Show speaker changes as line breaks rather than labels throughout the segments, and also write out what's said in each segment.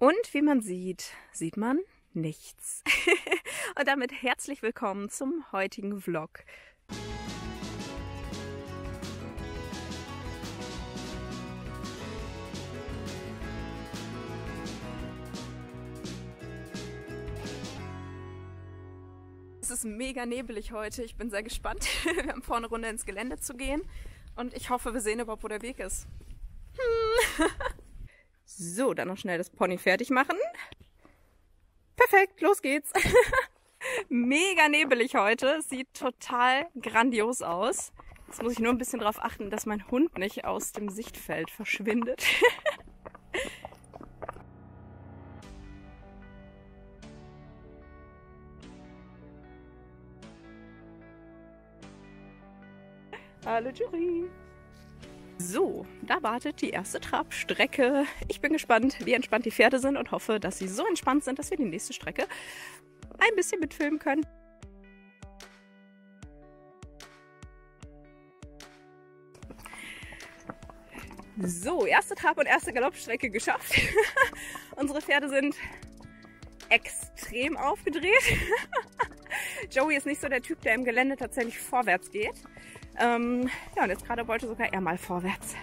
Und wie man sieht, sieht man nichts. Und damit herzlich willkommen zum heutigen Vlog. Es ist mega nebelig heute. Ich bin sehr gespannt. Wir haben vorne runter ins Gelände zu gehen. Und ich hoffe, wir sehen überhaupt, wo der Weg ist. Hm. So, dann noch schnell das Pony fertig machen. Perfekt, los geht's. Mega nebelig heute. Sieht total grandios aus. Jetzt muss ich nur ein bisschen darauf achten, dass mein Hund nicht aus dem Sichtfeld verschwindet. Hallo Jury! So, da wartet die erste Trabstrecke. Ich bin gespannt, wie entspannt die Pferde sind und hoffe, dass sie so entspannt sind, dass wir die nächste Strecke ein bisschen mitfilmen können. So, erste Trab- und erste Galoppstrecke geschafft. Unsere Pferde sind extrem aufgedreht. Joey ist nicht so der Typ, der im Gelände tatsächlich vorwärts geht. Ähm, ja, und jetzt gerade wollte sogar er mal vorwärts.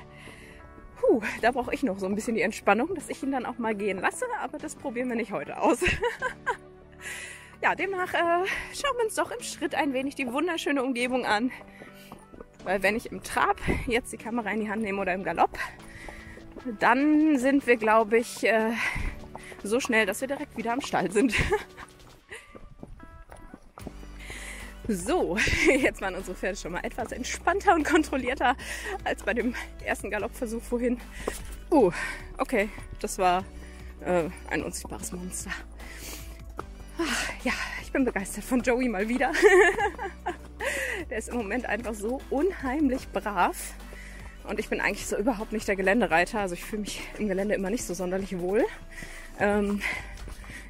Puh, da brauche ich noch so ein bisschen die Entspannung, dass ich ihn dann auch mal gehen lasse, aber das probieren wir nicht heute aus. ja, demnach äh, schauen wir uns doch im Schritt ein wenig die wunderschöne Umgebung an. Weil wenn ich im Trab jetzt die Kamera in die Hand nehme oder im Galopp, dann sind wir, glaube ich, äh, so schnell, dass wir direkt wieder am Stall sind. So, jetzt waren unsere Pferde schon mal etwas entspannter und kontrollierter als bei dem ersten Galoppversuch vorhin. Oh, okay, das war äh, ein unsichtbares Monster. Ach, ja, ich bin begeistert von Joey mal wieder. der ist im Moment einfach so unheimlich brav. Und ich bin eigentlich so überhaupt nicht der Geländereiter. Also ich fühle mich im Gelände immer nicht so sonderlich wohl. Ähm,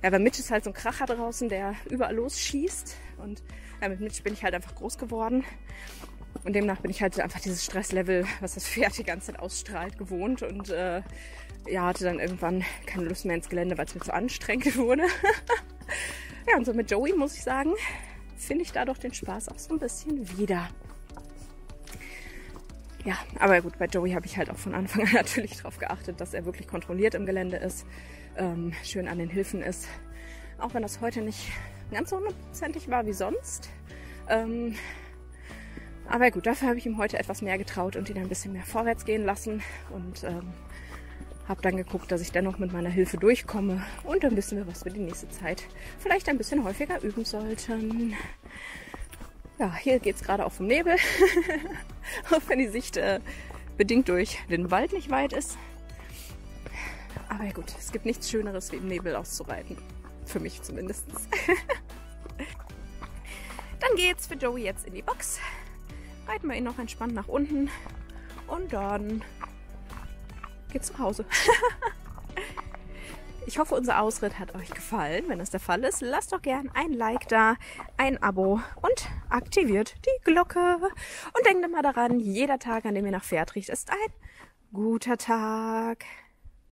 ja, weil Mitch ist halt so ein Kracher draußen, der überall losschießt. Und ja, mit Mitch bin ich halt einfach groß geworden. Und demnach bin ich halt einfach dieses Stresslevel, was das Pferd die ganze Zeit ausstrahlt, gewohnt. Und äh, ja, hatte dann irgendwann keine Lust mehr ins Gelände, weil es mir zu anstrengend wurde. ja, und so mit Joey muss ich sagen, finde ich da doch den Spaß auch so ein bisschen wieder. Ja, aber gut, bei Joey habe ich halt auch von Anfang an natürlich darauf geachtet, dass er wirklich kontrolliert im Gelände ist, ähm, schön an den Hilfen ist. Auch wenn das heute nicht ganz so hundertprozentig war wie sonst. Ähm, aber gut, dafür habe ich ihm heute etwas mehr getraut und ihn ein bisschen mehr vorwärts gehen lassen und ähm, habe dann geguckt, dass ich dennoch mit meiner Hilfe durchkomme und dann wissen wir, was wir die nächste Zeit vielleicht ein bisschen häufiger üben sollten. Ja, hier geht es gerade auch vom Nebel, auch wenn die Sicht äh, bedingt durch den Wald nicht weit ist. Aber gut, es gibt nichts Schöneres, wie im Nebel auszureiten. Für mich zumindest. dann geht's für Joey jetzt in die Box. Reiten wir ihn noch entspannt nach unten. Und dann geht's nach Hause. Ich hoffe, unser Ausritt hat euch gefallen. Wenn das der Fall ist, lasst doch gern ein Like da, ein Abo und aktiviert die Glocke. Und denkt immer daran, jeder Tag, an dem ihr nach Pferd riecht, ist ein guter Tag.